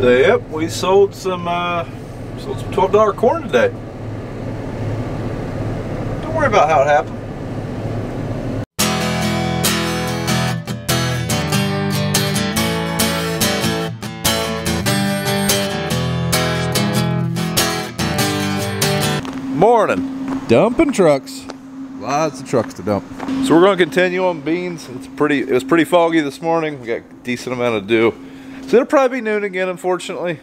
So yep, we sold some uh, sold some twelve dollar corn today. Don't worry about how it happened. Morning. Dumping trucks. Lots of trucks to dump. So we're going to continue on beans. It's pretty. It was pretty foggy this morning. We got a decent amount of dew. So it'll probably be noon again, unfortunately.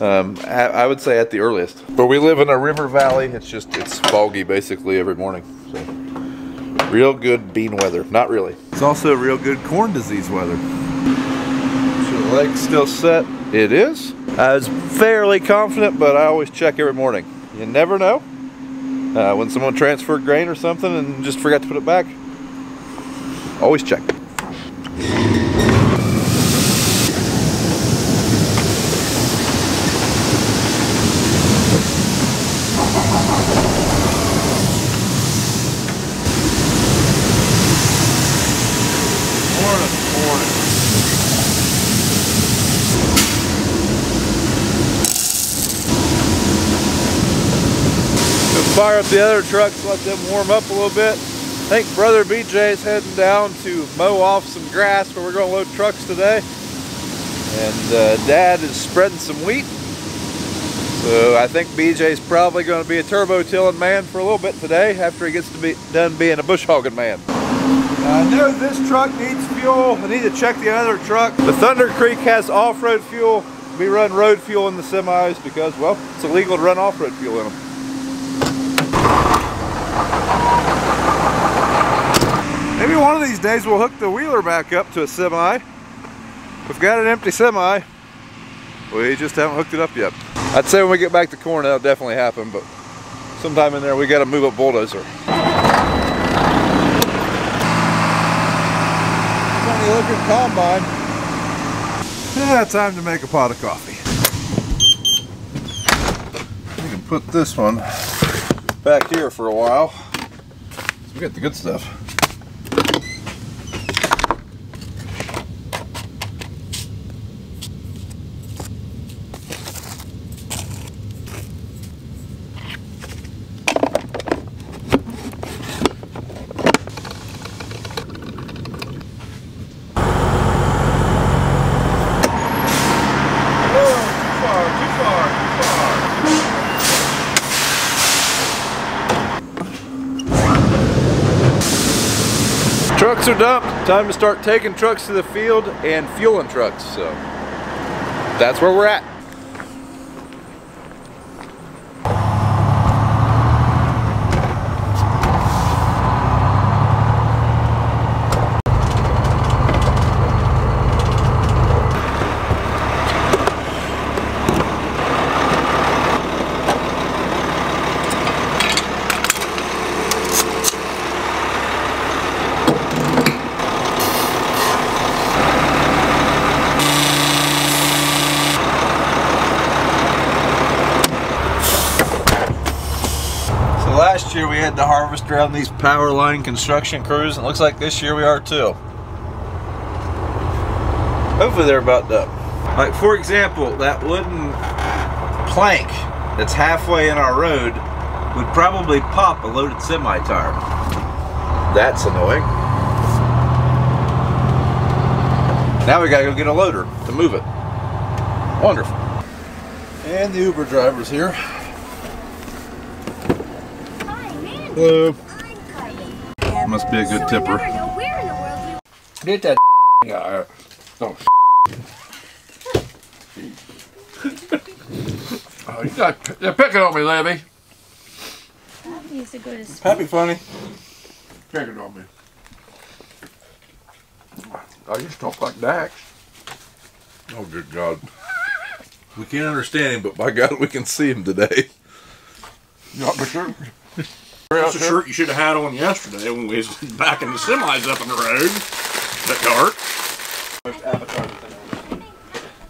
Um, I, I would say at the earliest. But we live in a river valley. It's just it's foggy basically every morning. So real good bean weather. Not really. It's also real good corn disease weather. So the leg's still set. It is. I was fairly confident, but I always check every morning. You never know. Uh, when someone transferred grain or something and just forgot to put it back, always check. Morning, morning. Go fire up the other trucks, let them warm up a little bit. I think brother BJ is heading down to mow off some grass where we're going to load trucks today. And uh, dad is spreading some wheat. So I think BJ's probably going to be a turbo tilling man for a little bit today after he gets to be done being a bush hogging man. I know this truck needs fuel. I need to check the other truck. The Thunder Creek has off-road fuel. We run road fuel in the semis because, well, it's illegal to run off-road fuel in them. Maybe one of these days we'll hook the wheeler back up to a semi. We've got an empty semi. We just haven't hooked it up yet. I'd say when we get back to corn, that'll definitely happen, but sometime in there we got to move a bulldozer. Funny looking combine. Yeah, time to make a pot of coffee. We can put this one back here for a while. So we got the good stuff. Trucks are dumped. Time to start taking trucks to the field and fueling trucks. So that's where we're at. So last year we had to harvest around these power line construction crews, and looks like this year we are too. Hopefully they're about done. Like for example, that wooden plank that's halfway in our road would probably pop a loaded semi tire. That's annoying. Now we gotta go get a loader to move it. Wonderful. And the Uber driver's here. Hi, man. Hello. Must be a good tipper. I never know where in the world you Get that guy. Oh, oh you got, they're picking on me, Levy. needs to go to school. Happy funny. Picking on me. I just talk like Dax. Oh, good God. We can't understand him, but by God, we can see him today. Not for sure. That's a shirt you should have had on yesterday when we was backing the semis up in the road. That dark.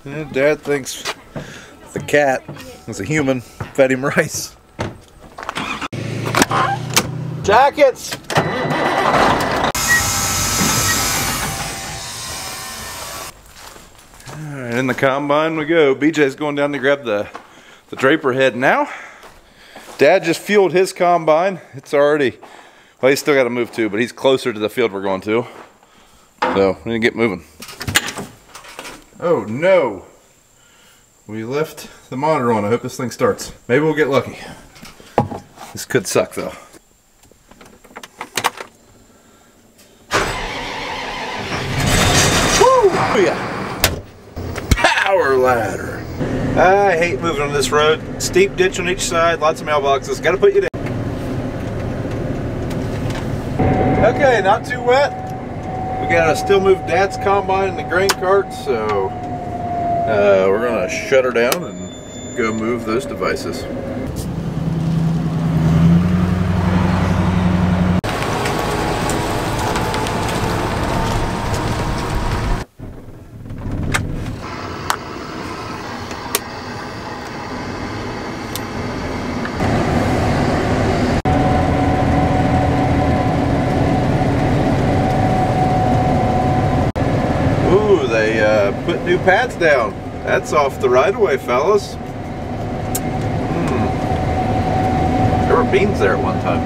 Yeah, Dad thinks the cat was a human, fed him rice. Jackets! In the combine we go. BJ's going down to grab the, the draper head now. Dad just fueled his combine. It's already, well, he's still got to move too, but he's closer to the field we're going to. So we need to get moving. Oh no. We left the monitor on. I hope this thing starts. Maybe we'll get lucky. This could suck though. Woo! Yeah. Power ladder. I hate moving on this road. Steep ditch on each side, lots of mailboxes. Got to put you down. Okay, not too wet. We gotta still move Dad's combine in the grain cart, so uh, we're gonna shut her down and go move those devices. Ooh, they uh, put new pads down. That's off the right of way, fellas. Hmm. There were beans there at one time.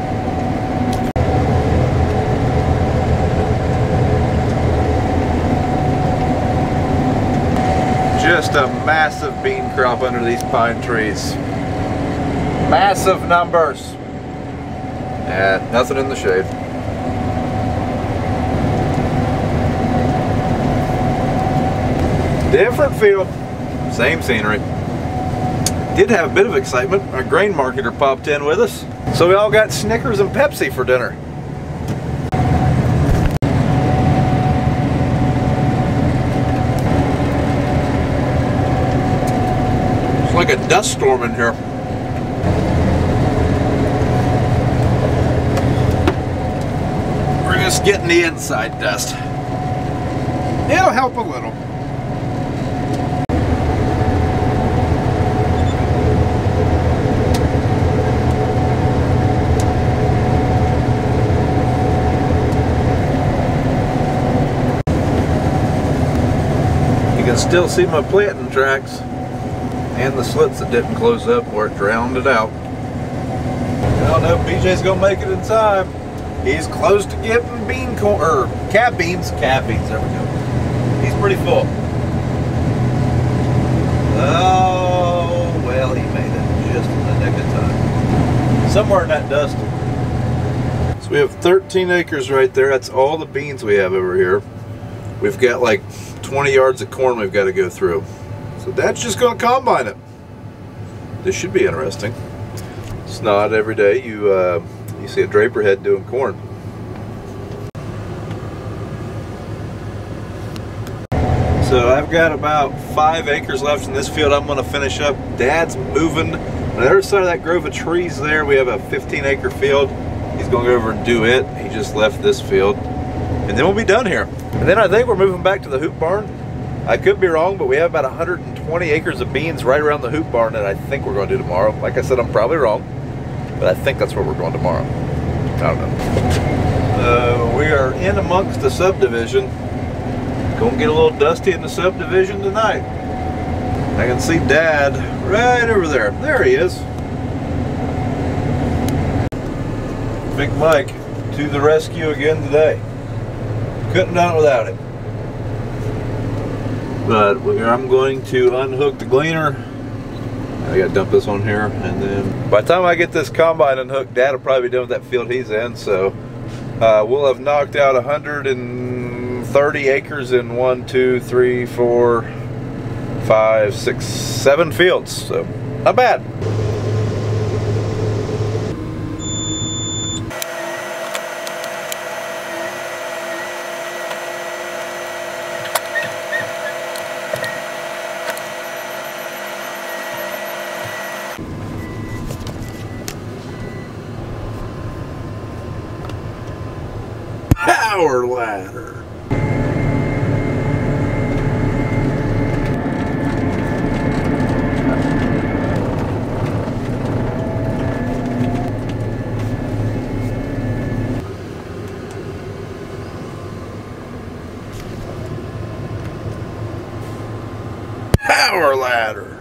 Just a massive bean crop under these pine trees. Massive numbers. Yeah, nothing in the shade. Different field, same scenery. Did have a bit of excitement. Our grain marketer popped in with us. So we all got Snickers and Pepsi for dinner. It's like a dust storm in here. We're just getting the inside dust. It'll help a little. Can still see my planting tracks and the slits that didn't close up where it drowned it out. I don't know if BJ's gonna make it in time. He's close to getting bean corn or cab beans. Cab beans, there we go. He's pretty full. Oh well he made it just in the nick of time. Somewhere in that dust. So we have 13 acres right there. That's all the beans we have over here. We've got like 20 yards of corn we've got to go through. So that's just going to combine it. This should be interesting. It's not every day you uh, you see a draper head doing corn. So I've got about five acres left in this field I'm going to finish up. Dad's moving. On the other side of that grove of trees there, we have a 15 acre field. He's going to go over and do it. He just left this field. And then we'll be done here. And then I think we're moving back to the hoop barn. I could be wrong, but we have about 120 acres of beans right around the hoop barn that I think we're going to do tomorrow. Like I said, I'm probably wrong, but I think that's where we're going tomorrow. I don't know. Uh, we are in amongst the subdivision. Gonna get a little dusty in the subdivision tonight. I can see Dad right over there. There he is. Big Mike to the rescue again today. Couldn't done it without it. But I'm going to unhook the gleaner. I gotta dump this on here, and then by the time I get this combine unhooked, Dad will probably be done with that field he's in. So uh, we'll have knocked out 130 acres in one, two, three, four, five, six, seven fields. So not bad. Power ladder. power ladder.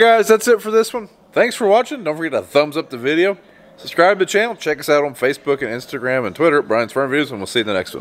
Guys, that's it for this one. Thanks for watching. Don't forget to thumbs up the video. Subscribe to the channel. Check us out on Facebook and Instagram and Twitter at Brian's Farm Views, and we'll see you in the next one.